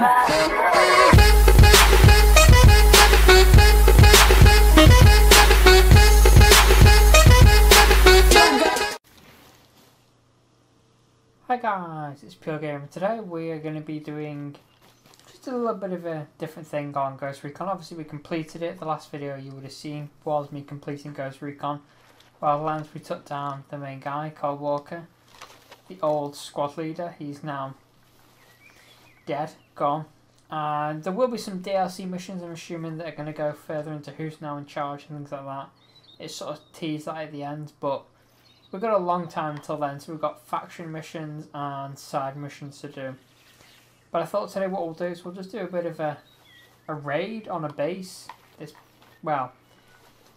Hi guys, it's Pure Gamer. Today we are going to be doing just a little bit of a different thing on Ghost Recon. Obviously we completed it. The last video you would have seen was me completing Ghost Recon. Well, Lance, we took down the main guy, Cole Walker, the old squad leader. He's now dead, gone. And there will be some DLC missions, I'm assuming, that are going to go further into who's now in charge and things like that. It sort of teased that at the end, but We've got a long time until then, so we've got faction missions and side missions to do. But I thought today what we'll do is we'll just do a bit of a, a raid on a base. This, well,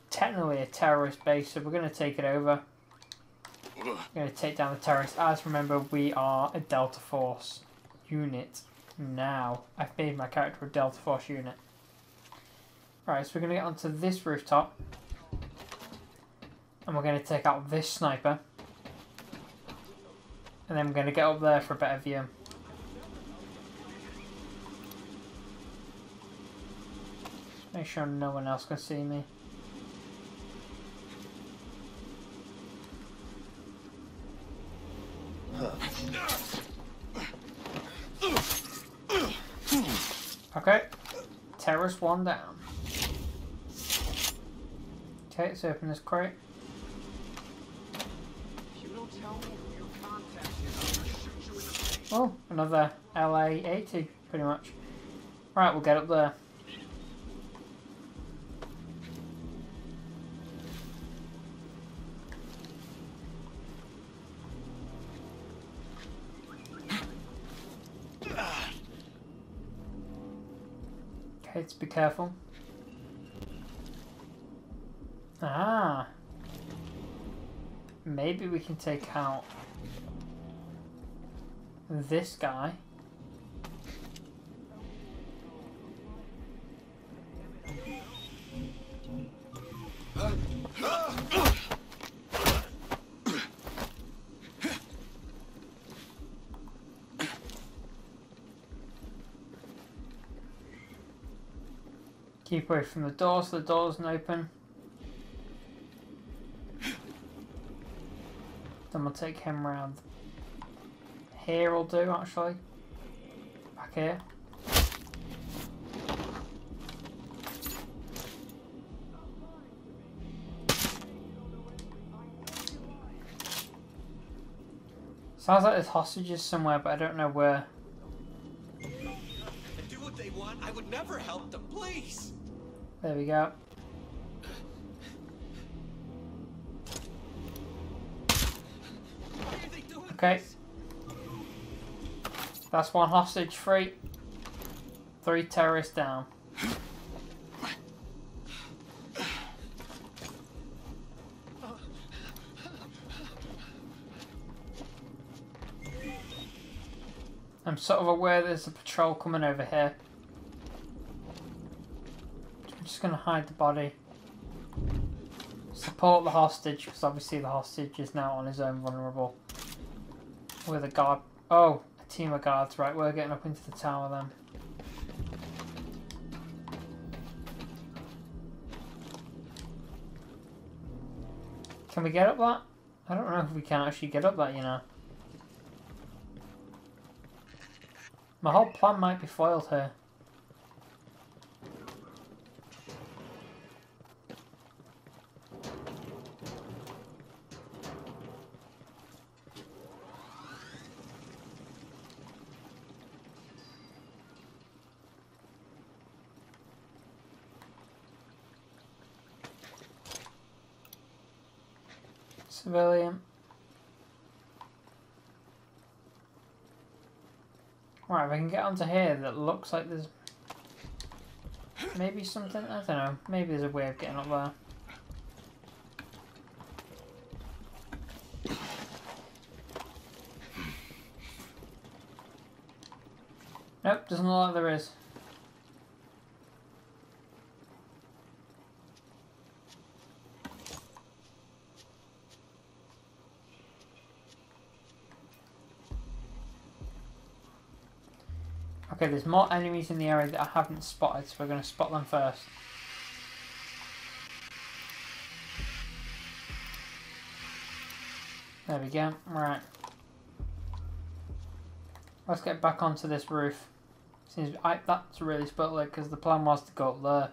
technically a terrorist base, so we're going to take it over. We're going to take down the terrorists. As remember, we are a Delta Force unit now. I've made my character a Delta Force unit. Right, so we're going to get onto this rooftop. And we're going to take out this sniper. And then we're going to get up there for a better um, view. Make sure no one else can see me. Okay. Terrorist one down. Okay, let's open this crate. Oh, another LA-80, pretty much. Right, we'll get up there. Let's be careful. Ah. Maybe we can take out this guy. Keep away from the door so the door doesn't open. Then we'll take him around here will do, actually. Back here. Sounds like there's hostages somewhere, but I don't know where. There we go. Okay. That's one hostage free. Three terrorists down. I'm sort of aware there's a patrol coming over here. Just going to hide the body. Support the hostage, because obviously the hostage is now on his own vulnerable. With a guard. Oh, a team of guards. Right, we're getting up into the tower then. Can we get up that? I don't know if we can actually get up that, you know. My whole plan might be foiled here. Civilian. Right, we can get onto here that looks like there's maybe something, I don't know, maybe there's a way of getting up there. Nope, doesn't look like there is. Okay, there's more enemies in the area that I haven't spotted, so we're going to spot them first. There we go. Right. Let's get back onto this roof. Seems I, that's really split because the plan was to go up there.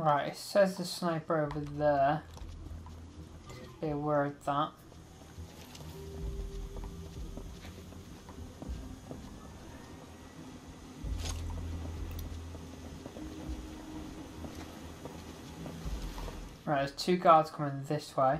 Right, it says the sniper over there. Be aware of that. Right, there's two guards coming this way.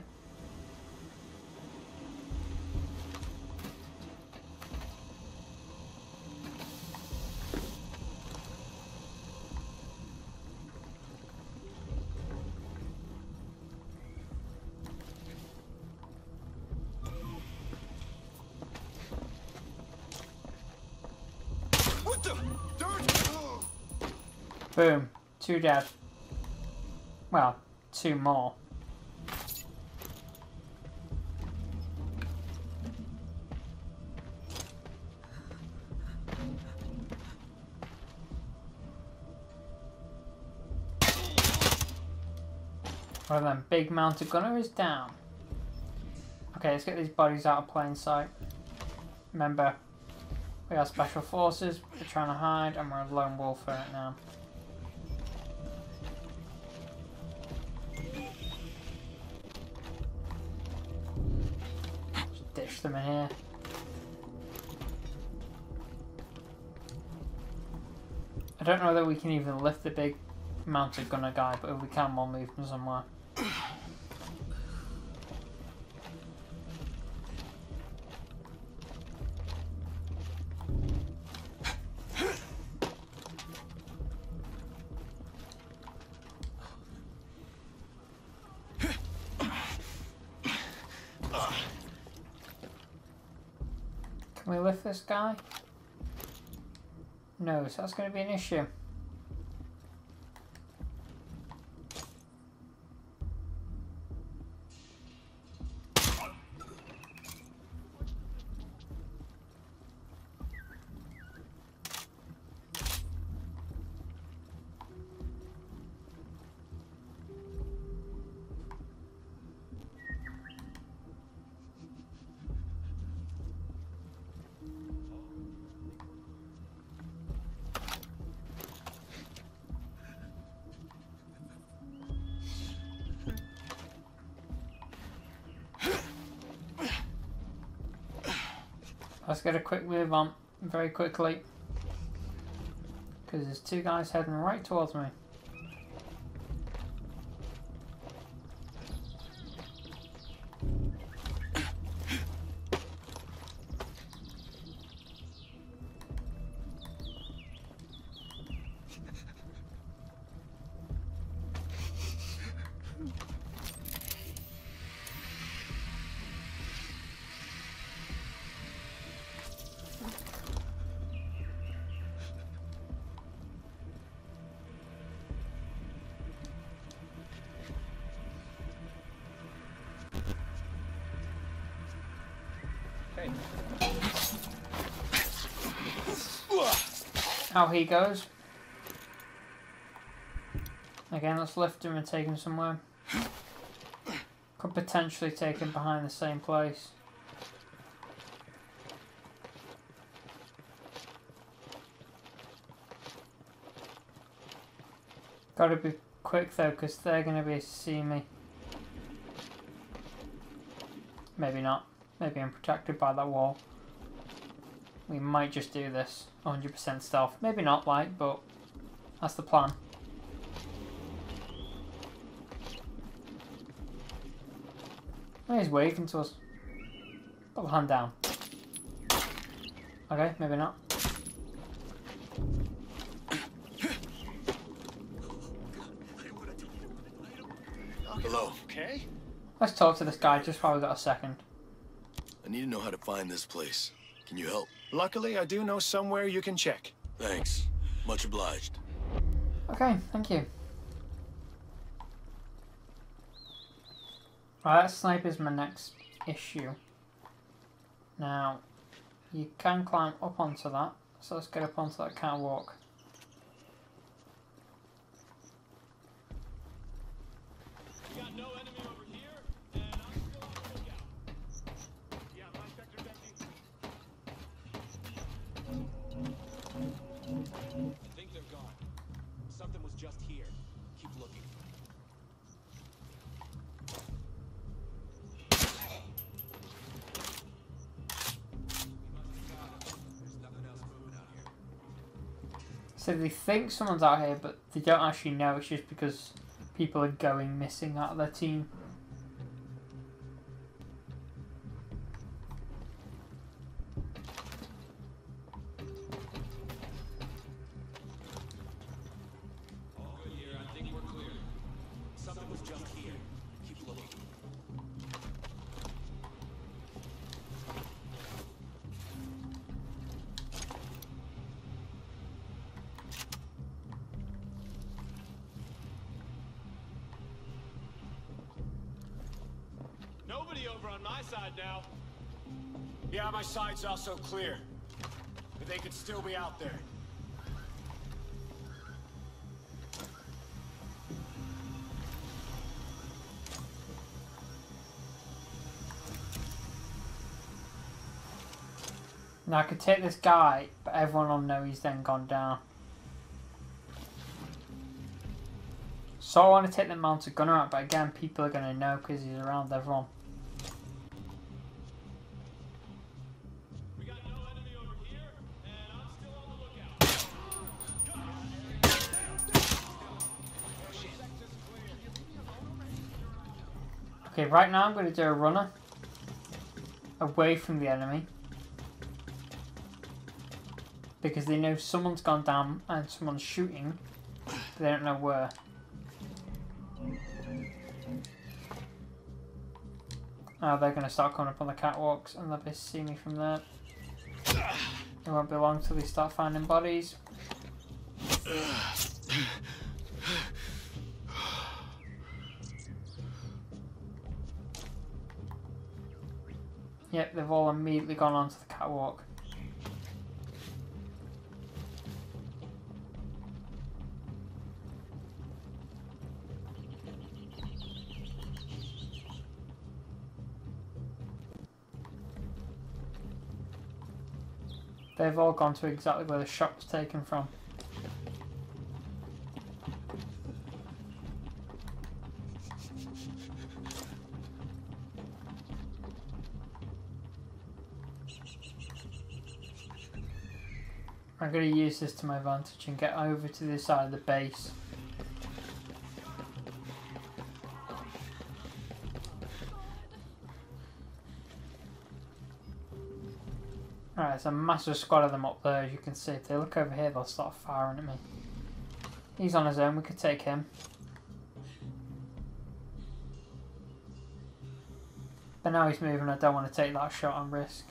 Boom. Two dead. Well, two more. One of them big mounted gunner is down. Okay, let's get these bodies out of plain sight. Remember, we are special forces, we're trying to hide, and we're a lone wolf right now. In here. I don't know whether we can even lift the big mounted gunner guy, but if we can, we'll move him somewhere. Guy? No, so that's going to be an issue. Let's get a quick move on very quickly. Because there's two guys heading right towards me. Out he goes. Again, let's lift him and take him somewhere. Could potentially take him behind the same place. Gotta be quick though, because they're gonna be seeing me. Maybe not. Maybe I'm protected by that wall. We might just do this 100% stealth. Maybe not, like, but that's the plan. He's waving to us. Put the hand down. Okay, maybe not. Hello. Okay. Let's talk to this guy just while we got a second. I need to know how to find this place. Can you help? Luckily, I do know somewhere you can check. Thanks. Much obliged. Okay, thank you. Right, that sniper's my next issue. Now, you can climb up onto that, so let's get up onto that catwalk. We So they think someone's out here, but they don't actually know. It's just because people are going missing out of their team. Over on my side now. Yeah, my side's also clear. But they could still be out there. Now I could take this guy, but everyone will know he's then gone down. So I want to take the mounted gunner out, but again, people are going to know because he's around everyone. Okay, right now I'm going to do a runner away from the enemy because they know someone's gone down and someone's shooting, but they don't know where. Oh, they're going to start coming up on the catwalks and they'll be see me from there. It won't be long till they start finding bodies. Yep, they've all immediately gone onto the catwalk. They've all gone to exactly where the shot was taken from. I'm going to use this to my advantage and get over to the side of the base. Alright, there's a massive squad of them up there, as you can see. If they look over here, they'll start firing at me. He's on his own, we could take him. But now he's moving, I don't want to take that shot on risk.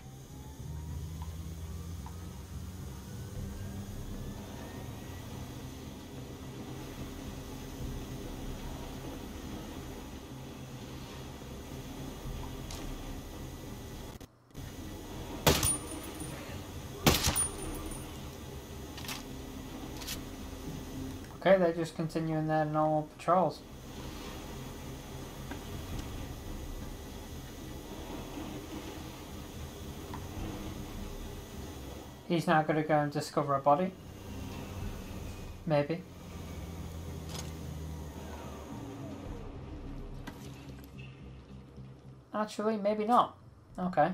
Okay, they're just continuing their normal patrols. He's now going to go and discover a body. Maybe. Actually, maybe not. Okay.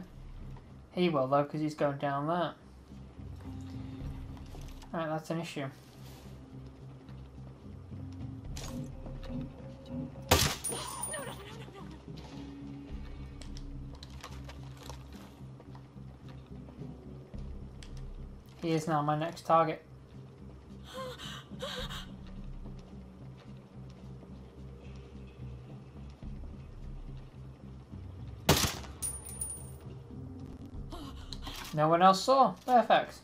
He will though, because he's going down there. Right, that's an issue. He is now my next target. No one else saw. Perfect.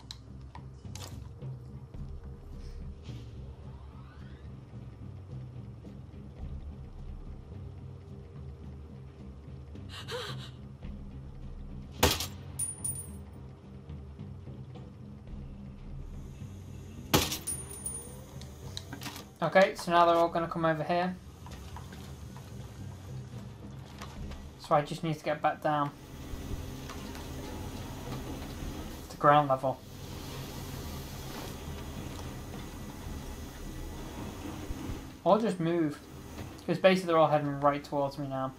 Okay, so now they're all going to come over here. So I just need to get back down to ground level. Or just move. Because basically they're all heading right towards me now.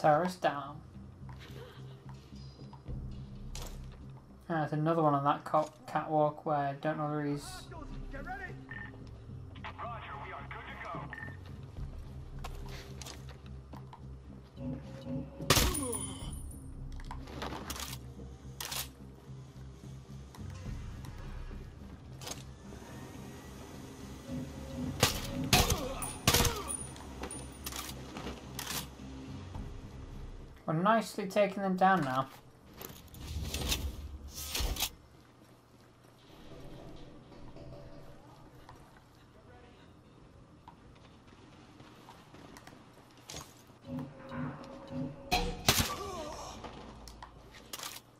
Terrorist down. There's another one on that catwalk where I don't know where he's. We're nicely taking them down now.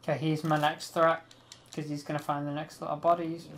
Okay, he's my next threat because he's going to find the next lot of bodies.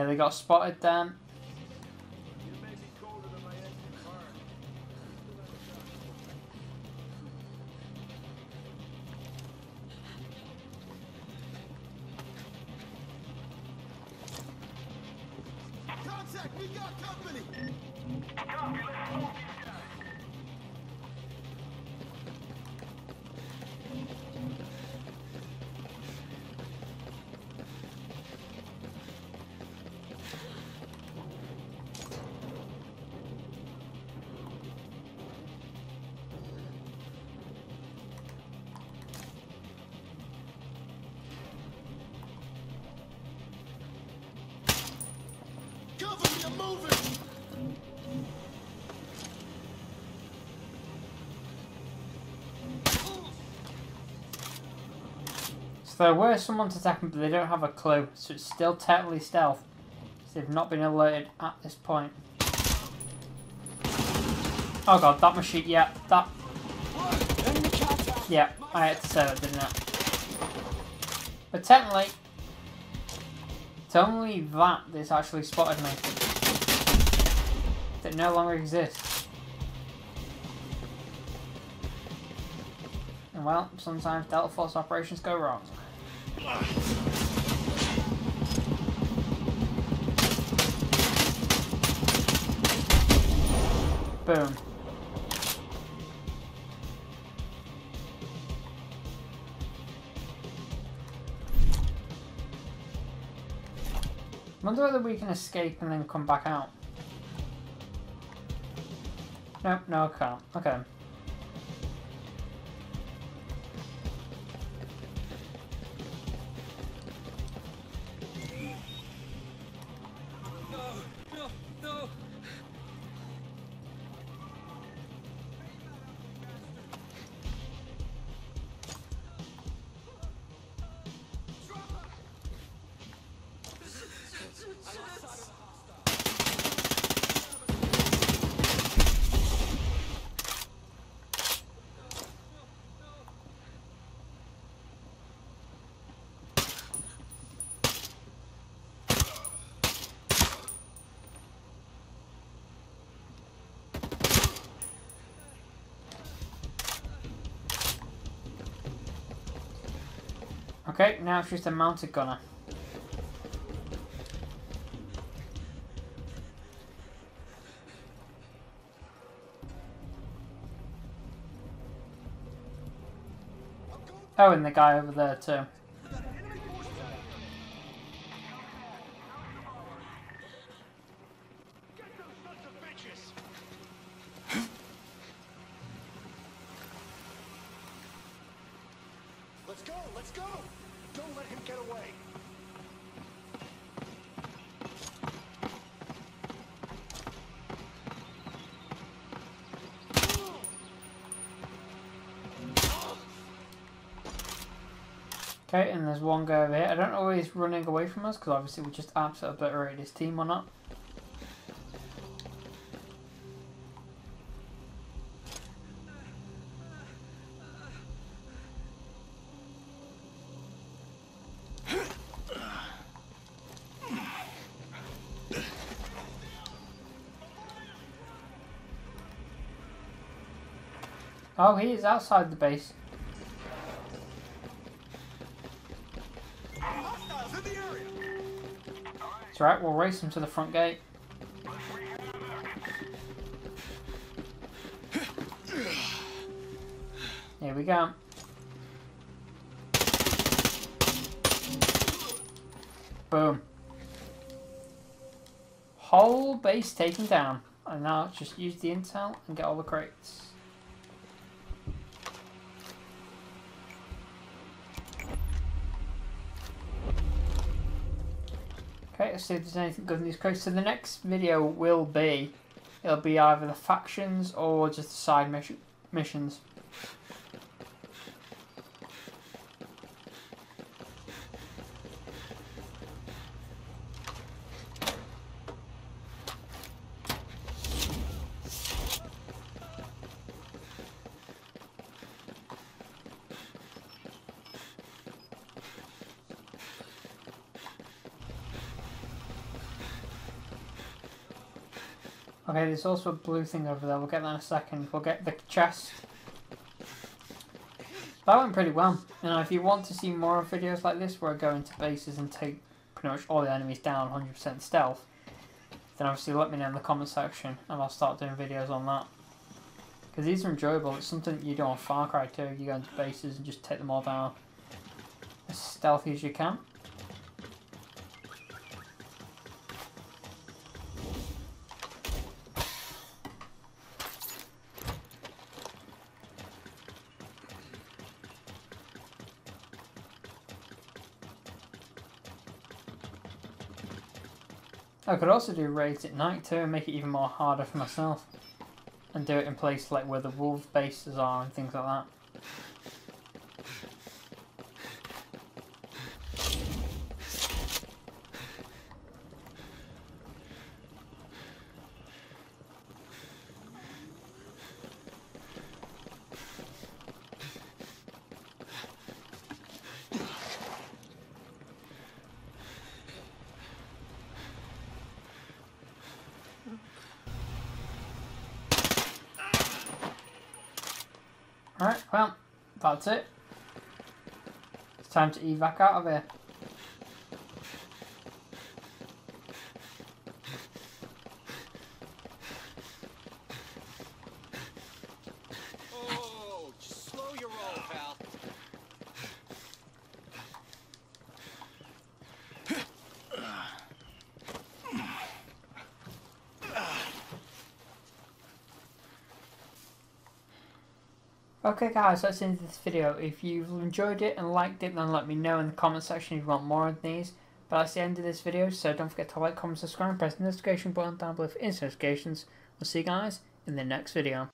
Yeah, they got spotted then. Contact, we got company! Cover So there were someone to attack them, but they don't have a clue. So it's still technically stealth. So they've not been alerted at this point. Oh god, that machine, yeah, that... Yeah, I had to say that, didn't I? But technically, it's only that that's actually spotted me. That no longer exists. And well, sometimes Delta Force operations go wrong. Boom. wonder whether we can escape and then come back out. Nope, no, I can't. Okay. Okay, now just a mounted gunner. Oh, and the guy over there too. Get those sons of bitches! let's go, let's go! Don't let him get away. Okay, and there's one guy over here. I don't know if he's running away from us, because obviously we just absolutely obliterated his team or not. Oh, he is outside the base. It's alright, we'll race him to the front gate. Here we go. Boom. Whole base taken down. And now just use the intel and get all the crates. See if there's anything good in these crates. So the next video will be, it'll be either the factions or just the side mission, missions. Okay, there's also a blue thing over there. We'll get that in a second. We'll get the chest. That went pretty well. You know, if you want to see more videos like this where I go into bases and take pretty much all the enemies down 100% stealth, then obviously let me know in the comment section and I'll start doing videos on that. Because these are enjoyable. It's something you do on Far Cry 2. You go into bases and just take them all down as stealthy as you can. I could also do raids at night too and make it even more harder for myself. And do it in places like where the wolf bases are and things like that. Alright, well, that's it. It's time to evac out of here. Okay guys, that's the end of this video. If you've enjoyed it and liked it, then let me know in the comment section if you want more of these. But that's the end of this video, so don't forget to like, comment, subscribe, and press the notification button down below for instant notifications. We'll see you guys in the next video.